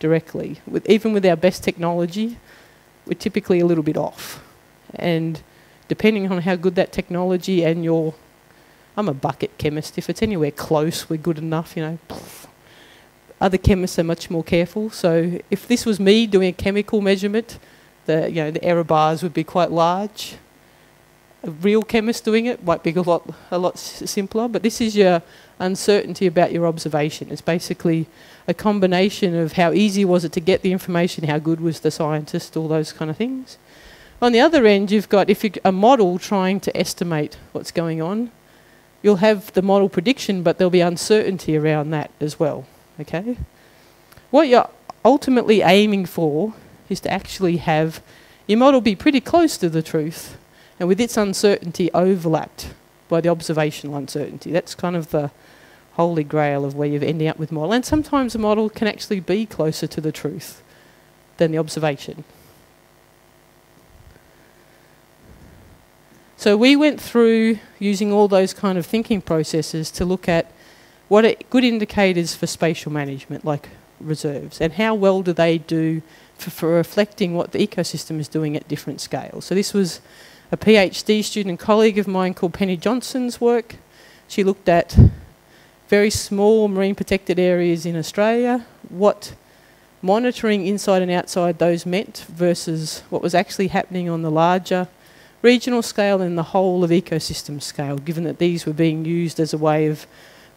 directly. With, even with our best technology, we're typically a little bit off. And depending on how good that technology and your, I'm a bucket chemist, if it's anywhere close, we're good enough, you know. Other chemists are much more careful. So if this was me doing a chemical measurement, the, you know, the error bars would be quite large. A real chemist doing it might be a lot, a lot simpler, but this is your uncertainty about your observation. It's basically a combination of how easy was it to get the information, how good was the scientist, all those kind of things. On the other end, you've got if you, a model trying to estimate what's going on, you'll have the model prediction, but there'll be uncertainty around that as well. Okay? What you're ultimately aiming for is to actually have your model be pretty close to the truth and with its uncertainty overlapped by the observational uncertainty. That's kind of the holy grail of where you're ending up with model. And sometimes a model can actually be closer to the truth than the observation. So we went through using all those kind of thinking processes to look at what are good indicators for spatial management, like reserves, and how well do they do for, for reflecting what the ecosystem is doing at different scales. So this was a PhD student colleague of mine called Penny Johnson's work. She looked at very small marine protected areas in Australia, what monitoring inside and outside those meant versus what was actually happening on the larger regional scale and the whole of ecosystem scale, given that these were being used as a way of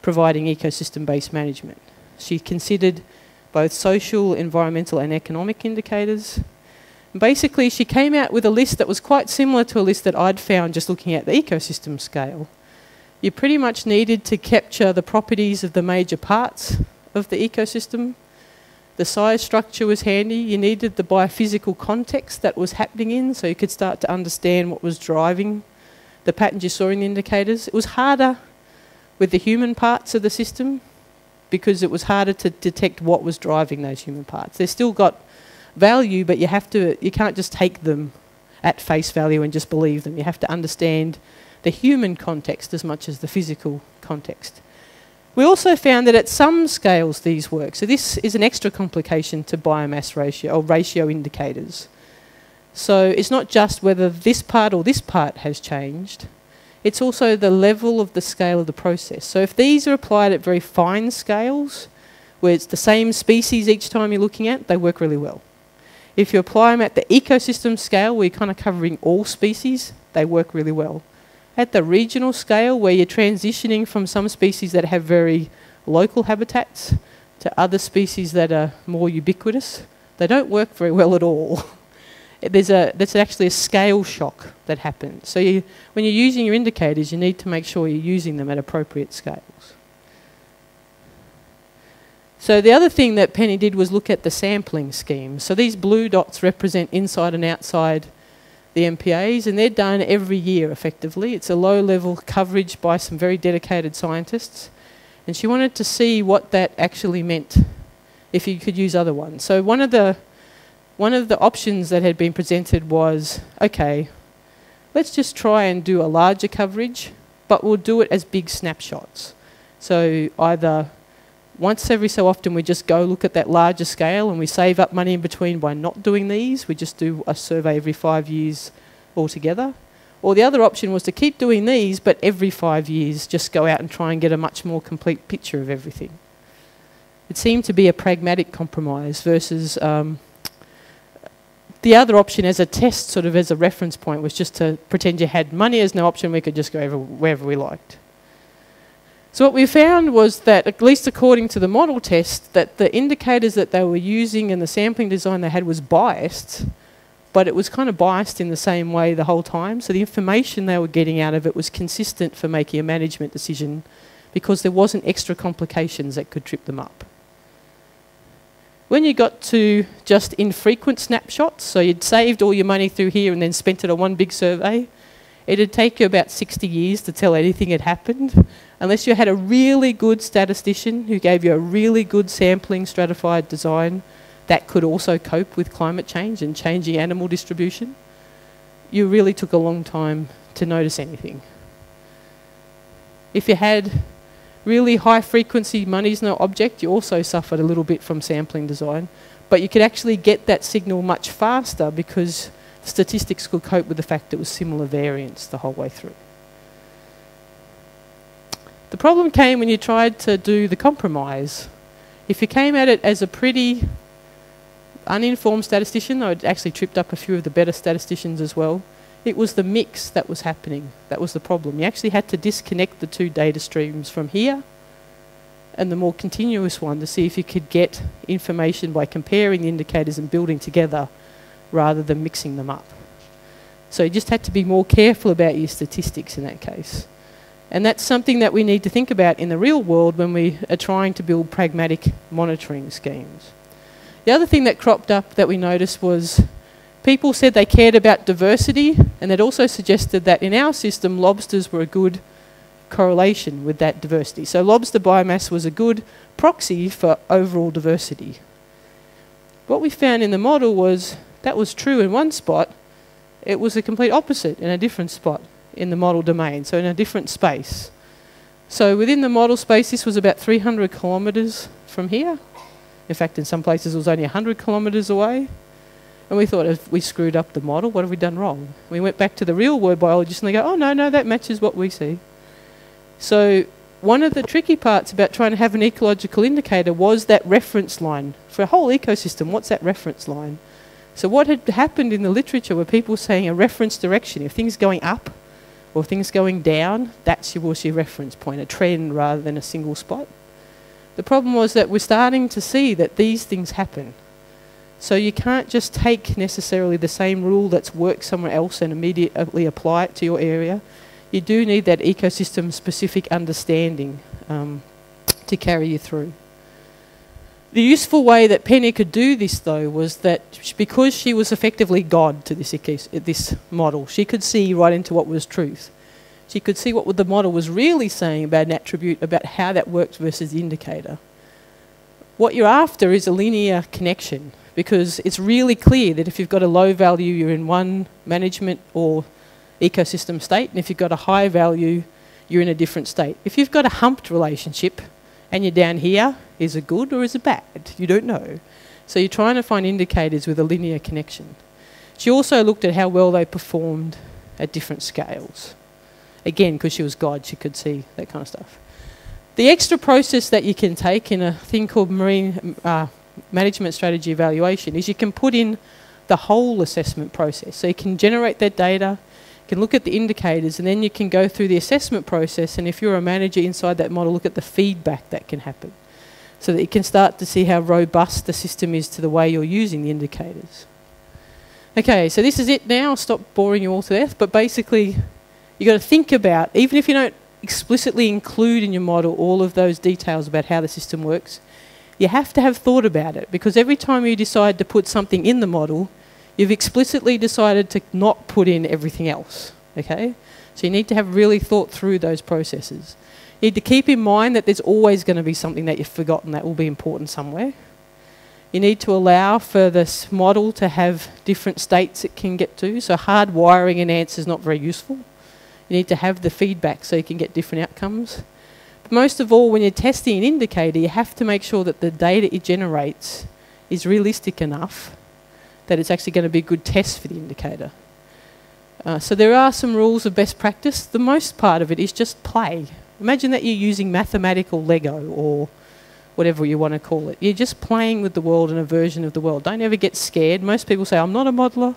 providing ecosystem-based management. She considered both social, environmental and economic indicators. Basically, she came out with a list that was quite similar to a list that I'd found just looking at the ecosystem scale. You pretty much needed to capture the properties of the major parts of the ecosystem the size structure was handy. You needed the biophysical context that was happening in so you could start to understand what was driving the patterns you saw in the indicators. It was harder with the human parts of the system because it was harder to detect what was driving those human parts. They've still got value, but you have to you can't just take them at face value and just believe them. You have to understand the human context as much as the physical context. We also found that at some scales these work. So this is an extra complication to biomass ratio or ratio indicators. So it's not just whether this part or this part has changed, it's also the level of the scale of the process. So if these are applied at very fine scales, where it's the same species each time you're looking at, they work really well. If you apply them at the ecosystem scale, where you're kind of covering all species, they work really well at the regional scale where you're transitioning from some species that have very local habitats to other species that are more ubiquitous, they don't work very well at all. there's, a, there's actually a scale shock that happens. So you, when you're using your indicators, you need to make sure you're using them at appropriate scales. So the other thing that Penny did was look at the sampling scheme. So these blue dots represent inside and outside the MPAs, and they're done every year effectively. It's a low level coverage by some very dedicated scientists. And she wanted to see what that actually meant if you could use other ones. So, one of the one of the options that had been presented was okay, let's just try and do a larger coverage, but we'll do it as big snapshots. So either once every so often we just go look at that larger scale and we save up money in between by not doing these. We just do a survey every five years altogether. Or the other option was to keep doing these, but every five years just go out and try and get a much more complete picture of everything. It seemed to be a pragmatic compromise versus um, the other option as a test, sort of as a reference point, was just to pretend you had money as no option. We could just go wherever we liked. So what we found was that, at least according to the model test, that the indicators that they were using and the sampling design they had was biased but it was kind of biased in the same way the whole time. So the information they were getting out of it was consistent for making a management decision because there wasn't extra complications that could trip them up. When you got to just infrequent snapshots, so you'd saved all your money through here and then spent it on one big survey, it'd take you about 60 years to tell anything had happened, unless you had a really good statistician who gave you a really good sampling stratified design that could also cope with climate change and changing animal distribution, you really took a long time to notice anything. If you had really high frequency money's no object, you also suffered a little bit from sampling design, but you could actually get that signal much faster because statistics could cope with the fact that it was similar variance the whole way through. The problem came when you tried to do the compromise. If you came at it as a pretty uninformed statistician, I'd actually tripped up a few of the better statisticians as well. It was the mix that was happening. That was the problem. You actually had to disconnect the two data streams from here and the more continuous one to see if you could get information by comparing the indicators and building together rather than mixing them up. So you just had to be more careful about your statistics in that case. And that's something that we need to think about in the real world when we are trying to build pragmatic monitoring schemes. The other thing that cropped up that we noticed was people said they cared about diversity, and it also suggested that in our system, lobsters were a good correlation with that diversity. So lobster biomass was a good proxy for overall diversity. What we found in the model was that was true in one spot, it was the complete opposite in a different spot in the model domain, so in a different space. So within the model space, this was about 300 kilometres from here. In fact, in some places it was only 100 kilometres away. And we thought, if we screwed up the model, what have we done wrong? We went back to the real world biologists and they go, oh, no, no, that matches what we see. So one of the tricky parts about trying to have an ecological indicator was that reference line. For a whole ecosystem, what's that reference line? So what had happened in the literature were people saying a reference direction, if things going up or things going down, that's your, was your reference point, a trend rather than a single spot. The problem was that we're starting to see that these things happen. So you can't just take necessarily the same rule that's worked somewhere else and immediately apply it to your area. You do need that ecosystem specific understanding um, to carry you through. The useful way that Penny could do this, though, was that because she was effectively God to this, this model, she could see right into what was truth. She could see what the model was really saying about an attribute, about how that works versus the indicator. What you're after is a linear connection because it's really clear that if you've got a low value, you're in one management or ecosystem state, and if you've got a high value, you're in a different state. If you've got a humped relationship and you're down here, is it good or is it bad? You don't know. So you're trying to find indicators with a linear connection. She also looked at how well they performed at different scales. Again, because she was God, she could see that kind of stuff. The extra process that you can take in a thing called marine uh, management strategy evaluation is you can put in the whole assessment process. So you can generate that data, you can look at the indicators, and then you can go through the assessment process. And if you're a manager inside that model, look at the feedback that can happen so that you can start to see how robust the system is to the way you're using the indicators. Okay, so this is it now. I'll stop boring you all to death, but basically, You've got to think about, even if you don't explicitly include in your model all of those details about how the system works, you have to have thought about it because every time you decide to put something in the model, you've explicitly decided to not put in everything else. Okay? So you need to have really thought through those processes. You need to keep in mind that there's always going to be something that you've forgotten that will be important somewhere. You need to allow for this model to have different states it can get to. So hard wiring an answer is not very useful. You need to have the feedback so you can get different outcomes. Most of all, when you're testing an indicator, you have to make sure that the data it generates is realistic enough that it's actually going to be a good test for the indicator. Uh, so there are some rules of best practice. The most part of it is just play. Imagine that you're using mathematical Lego or whatever you want to call it. You're just playing with the world and a version of the world. Don't ever get scared. Most people say, I'm not a modeler,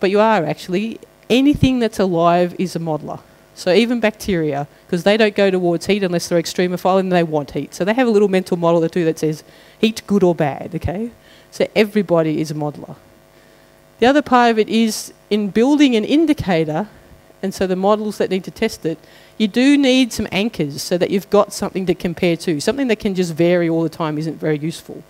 but you are actually. Anything that's alive is a modeler. So even bacteria, because they don't go towards heat unless they're extremophile and they want heat. So they have a little mental model that do that says heat good or bad, okay? So everybody is a modeler. The other part of it is in building an indicator, and so the models that need to test it, you do need some anchors so that you've got something to compare to. Something that can just vary all the time isn't very useful.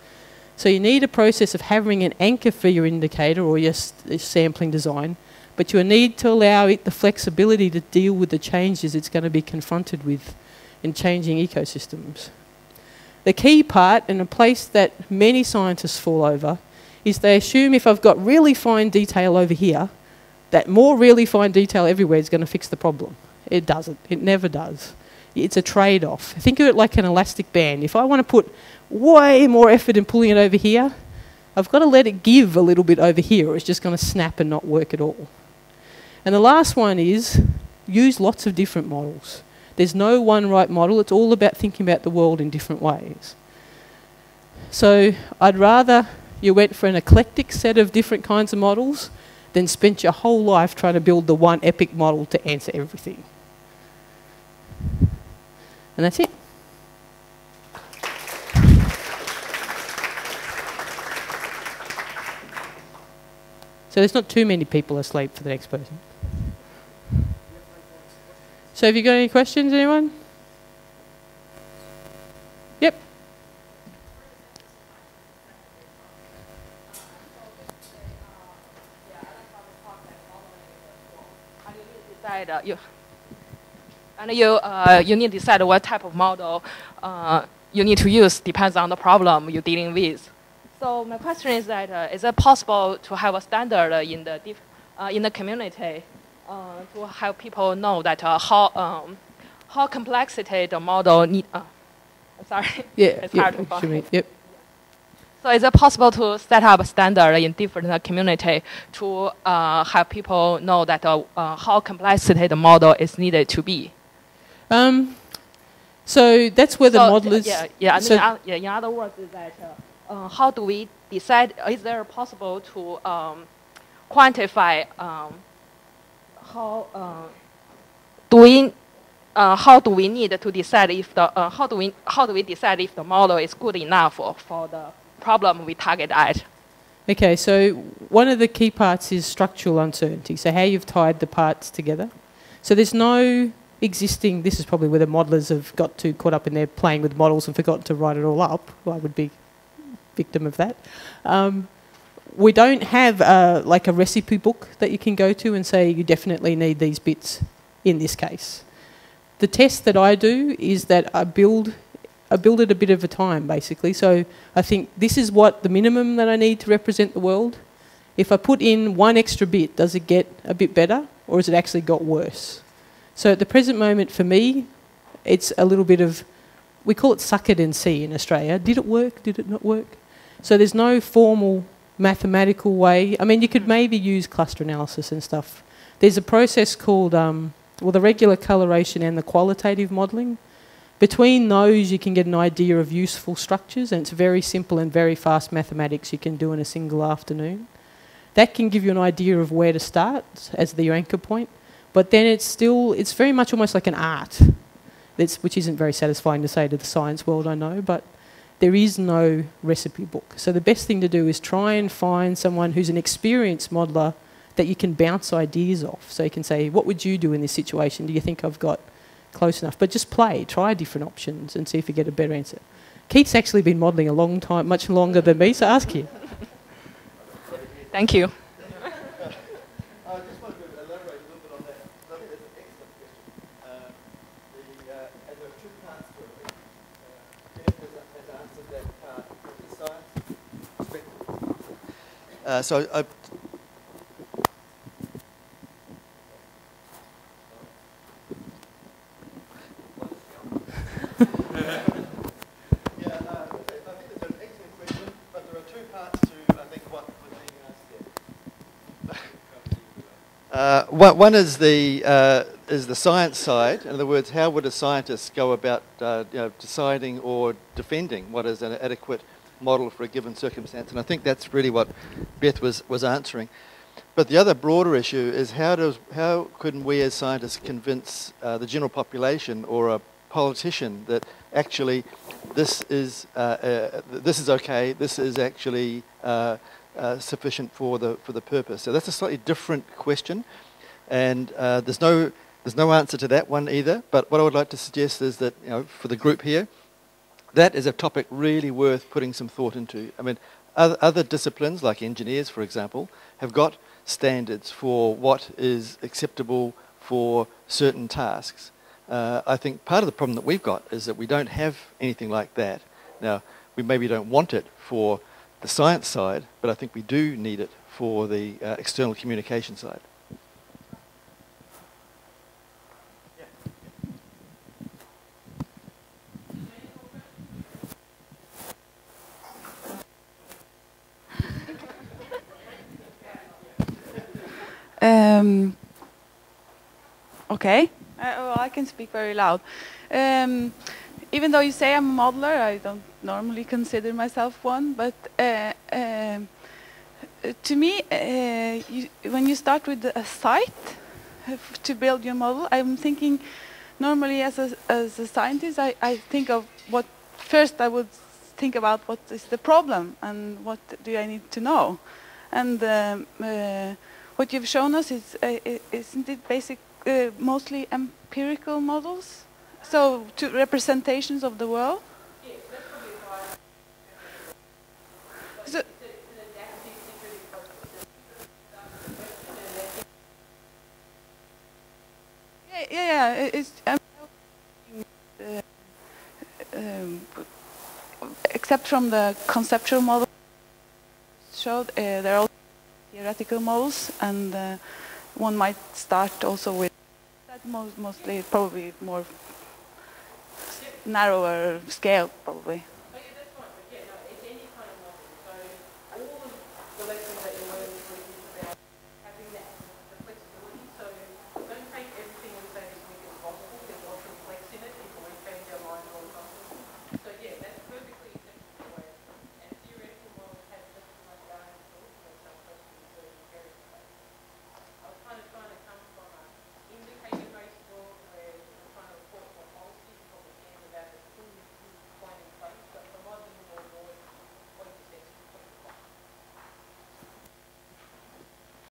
So you need a process of having an anchor for your indicator or your sampling design, but you need to allow it the flexibility to deal with the changes it's going to be confronted with in changing ecosystems. The key part, and a place that many scientists fall over, is they assume if I've got really fine detail over here, that more really fine detail everywhere is going to fix the problem. It doesn't. It never does. It's a trade off. Think of it like an elastic band. If I want to put way more effort in pulling it over here, I've got to let it give a little bit over here, or it's just going to snap and not work at all. And the last one is use lots of different models. There's no one right model, it's all about thinking about the world in different ways. So I'd rather you went for an eclectic set of different kinds of models than spent your whole life trying to build the one epic model to answer everything. And that's it. So there's not too many people asleep for the next person. So have you got any questions, anyone? Yep. You, and you, uh, you need to decide what type of model uh, you need to use depends on the problem you're dealing with. So my question is that uh, is it possible to have a standard in the uh, in the community uh, to help people know that uh, how um, how complexity the model need. Uh, sorry, yeah, it's yep, hard to find. Yep. So is it possible to set up a standard in different community to uh, have people know that uh, uh, how complexity the model is needed to be? Um, so that's where the so, modelers. Yeah, yeah. I mean, so uh, yeah, in other words, is that uh, how do we decide? Is there possible to um, quantify um, how uh, do we uh, how do we need to decide if the uh, how do we how do we decide if the model is good enough for, for the problem we target at? Okay, so one of the key parts is structural uncertainty. So how you've tied the parts together. So there's no existing. This is probably where the modelers have got too caught up in their playing with models and forgotten to write it all up. Well, I would be victim of that. Um, we don't have uh, like a recipe book that you can go to and say you definitely need these bits in this case. The test that I do is that I build, I build it a bit of a time basically. So I think this is what the minimum that I need to represent the world. If I put in one extra bit, does it get a bit better or has it actually got worse? So at the present moment for me, it's a little bit of, we call it suck it and see in Australia. Did it work? Did it not work? So there's no formal mathematical way. I mean, you could maybe use cluster analysis and stuff. There's a process called, um, well, the regular coloration and the qualitative modelling. Between those, you can get an idea of useful structures, and it's very simple and very fast mathematics you can do in a single afternoon. That can give you an idea of where to start as the anchor point, but then it's still, it's very much almost like an art, that's, which isn't very satisfying to say to the science world, I know, but there is no recipe book. So the best thing to do is try and find someone who's an experienced modeler that you can bounce ideas off. So you can say, what would you do in this situation? Do you think I've got close enough? But just play, try different options and see if you get a better answer. Keith's actually been modelling a long time, much longer than me, so ask him. Thank you. Uh, so I, Yeah, uh, I think it's an excellent question, but there are two parts to, I think, what was being asked there. Uh, one, one is the uh, is the science side. In other words, how would a scientist go about uh, you know, deciding or defending what is an adequate model for a given circumstance? And I think that's really what Beth was, was answering. But the other broader issue is how does how can we as scientists convince uh, the general population or a politician that actually this is uh, uh, this is okay, this is actually uh, uh, sufficient for the for the purpose. So that's a slightly different question, and uh, there's no there's no answer to that one either. But what I would like to suggest is that you know for the group here, that is a topic really worth putting some thought into. I mean, other, other disciplines like engineers, for example, have got standards for what is acceptable for certain tasks. Uh, I think part of the problem that we've got is that we don't have anything like that. Now, we maybe don't want it for the science side, but I think we do need it for the uh, external communication side. Um, okay. Uh, well, I can speak very loud. Um, even though you say I'm a modeler, I don't normally consider myself one. But uh, um, to me, uh, you, when you start with a site uh, to build your model, I'm thinking normally as a, as a scientist, I, I think of what first I would think about what is the problem and what do I need to know. And um, uh, what you've shown us is, uh, isn't it basic, uh, mostly empirical models? So, to representations of the world? So, yeah, yeah, yeah. It's, um, uh, um, except from the conceptual model showed, uh, there are also theoretical models, and uh, one might start also with that most, mostly probably more narrower scale, probably.